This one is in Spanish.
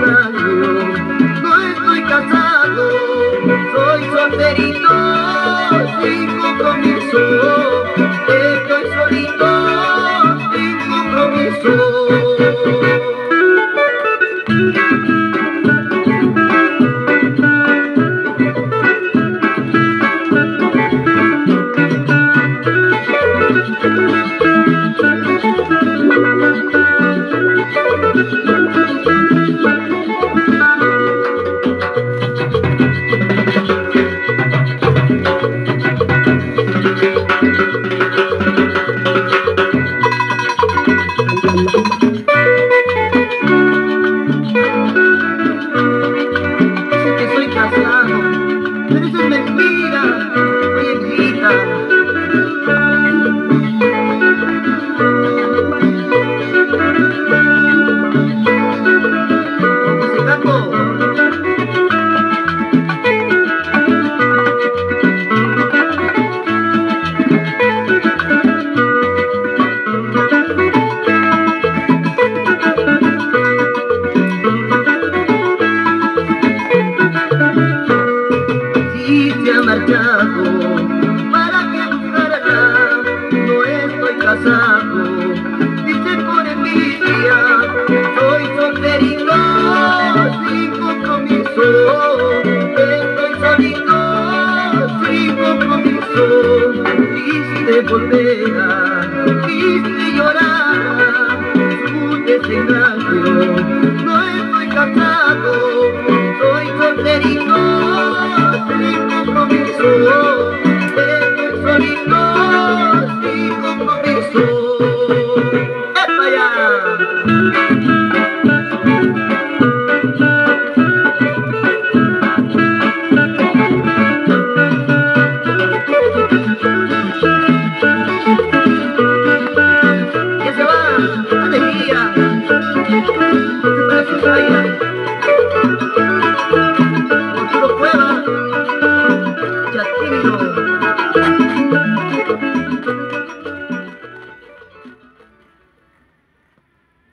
No estoy casado, soy solterito, sin compromiso. Estoy solito, sin compromiso. Dicen que soy casado, pero me dicen mentira, viejita. Si te ha marchado, ¿para qué buscarla? No estoy casado, dice por envidia, soy solterino, sin compromiso. Bye.